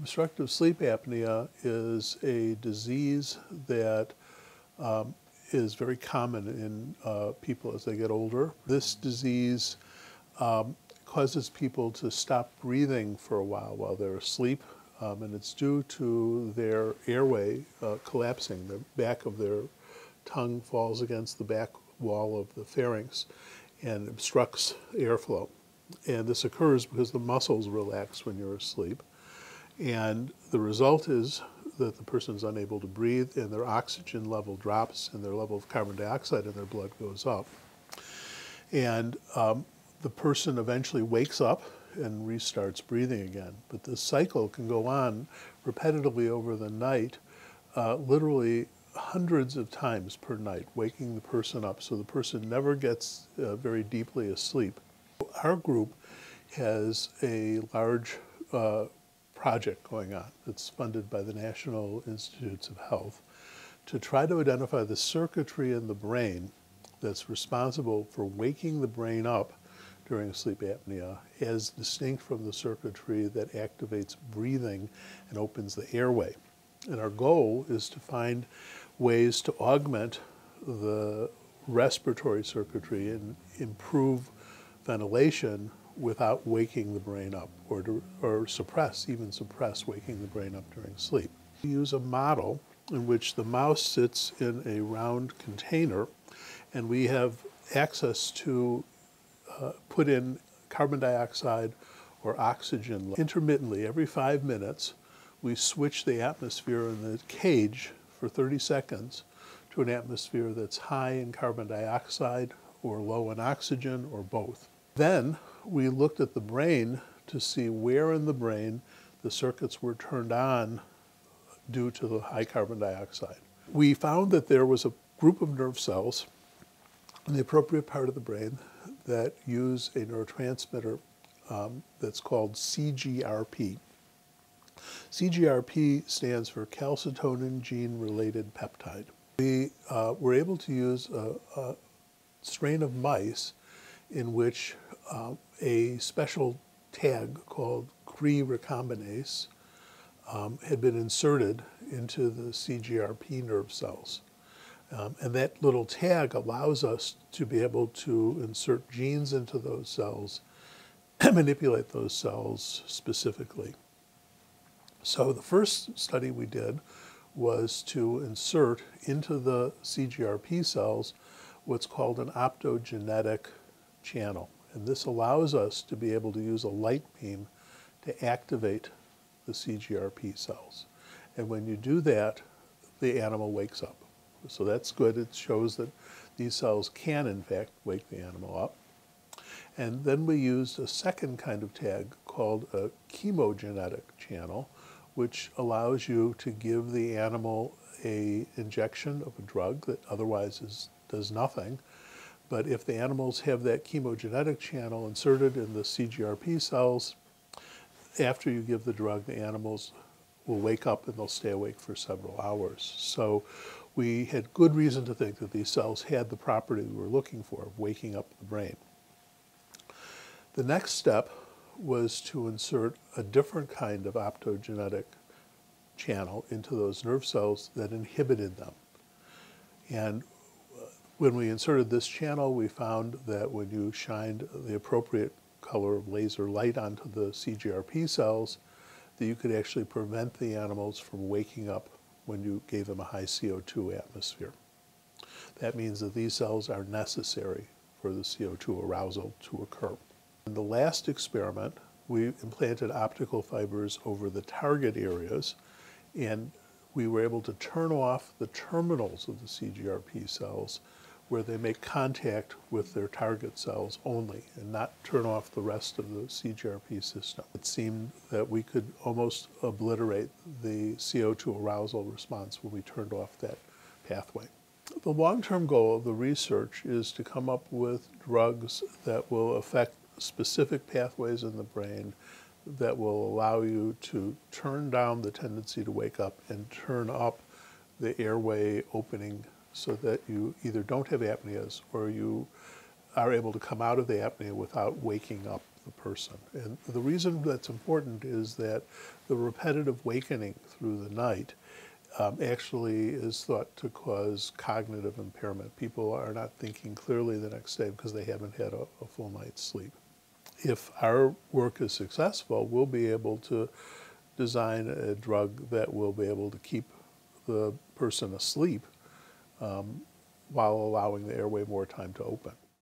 Obstructive sleep apnea is a disease that um, is very common in uh, people as they get older. This disease um, causes people to stop breathing for a while while they're asleep, um, and it's due to their airway uh, collapsing. The back of their tongue falls against the back wall of the pharynx and obstructs airflow. And this occurs because the muscles relax when you're asleep. And the result is that the person is unable to breathe and their oxygen level drops and their level of carbon dioxide in their blood goes up. And um, the person eventually wakes up and restarts breathing again. But this cycle can go on repetitively over the night, uh, literally hundreds of times per night, waking the person up so the person never gets uh, very deeply asleep. Our group has a large uh, project going on that's funded by the National Institutes of Health to try to identify the circuitry in the brain that's responsible for waking the brain up during sleep apnea as distinct from the circuitry that activates breathing and opens the airway. And our goal is to find ways to augment the respiratory circuitry and improve ventilation without waking the brain up or, to, or suppress, even suppress waking the brain up during sleep. We use a model in which the mouse sits in a round container and we have access to uh, put in carbon dioxide or oxygen intermittently every five minutes. We switch the atmosphere in the cage for 30 seconds to an atmosphere that's high in carbon dioxide or low in oxygen or both. Then we looked at the brain to see where in the brain the circuits were turned on due to the high carbon dioxide. We found that there was a group of nerve cells in the appropriate part of the brain that use a neurotransmitter um, that's called CGRP. CGRP stands for calcitonin gene related peptide. We uh, were able to use a, a, strain of mice in which uh, a special tag called Cre recombinase um, had been inserted into the CGRP nerve cells. Um, and that little tag allows us to be able to insert genes into those cells and manipulate those cells specifically. So the first study we did was to insert into the CGRP cells what's called an optogenetic channel. And this allows us to be able to use a light beam to activate the CGRP cells. And when you do that, the animal wakes up. So that's good. It shows that these cells can, in fact, wake the animal up. And then we used a second kind of tag called a chemogenetic channel, which allows you to give the animal a injection of a drug that otherwise is, does nothing. But if the animals have that chemogenetic channel inserted in the CGRP cells, after you give the drug, the animals will wake up and they'll stay awake for several hours. So we had good reason to think that these cells had the property we were looking for of waking up the brain. The next step was to insert a different kind of optogenetic channel into those nerve cells that inhibited them. And when we inserted this channel, we found that when you shined the appropriate color of laser light onto the CGRP cells, that you could actually prevent the animals from waking up when you gave them a high CO2 atmosphere. That means that these cells are necessary for the CO2 arousal to occur. In the last experiment, we implanted optical fibers over the target areas and we were able to turn off the terminals of the CGRP cells where they make contact with their target cells only and not turn off the rest of the CGRP system. It seemed that we could almost obliterate the CO2 arousal response when we turned off that pathway. The long-term goal of the research is to come up with drugs that will affect specific pathways in the brain that will allow you to turn down the tendency to wake up and turn up the airway opening so that you either don't have apneas or you are able to come out of the apnea without waking up the person. And the reason that's important is that the repetitive wakening through the night um, actually is thought to cause cognitive impairment. People are not thinking clearly the next day because they haven't had a, a full night's sleep. If our work is successful, we'll be able to design a drug that will be able to keep the person asleep um, while allowing the airway more time to open.